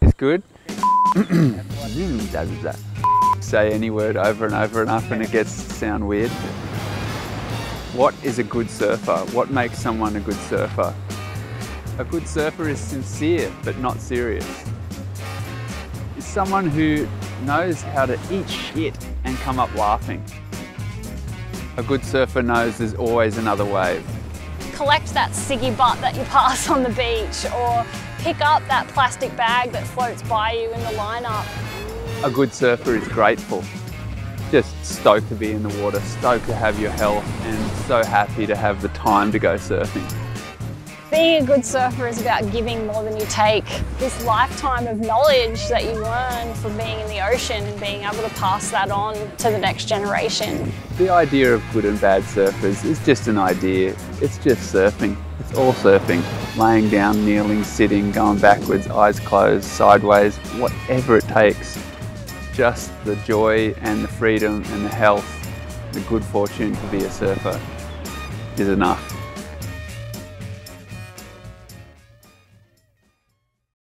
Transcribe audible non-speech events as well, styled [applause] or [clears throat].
It's good? [clears throat] Say any word over and over and enough and it gets sound weird. What is a good surfer? What makes someone a good surfer? A good surfer is sincere but not serious. Is someone who knows how to eat shit and come up laughing. A good surfer knows there's always another wave. Collect that ciggy butt that you pass on the beach or pick up that plastic bag that floats by you in the lineup. A good surfer is grateful. Just stoked to be in the water, stoked to have your health, and so happy to have the time to go surfing. Being a good surfer is about giving more than you take. This lifetime of knowledge that you learn from being in the ocean and being able to pass that on to the next generation. The idea of good and bad surfers is just an idea. It's just surfing. It's all surfing. Laying down, kneeling, sitting, going backwards, eyes closed, sideways, whatever it takes. Just the joy and the freedom and the health, the good fortune to be a surfer is enough.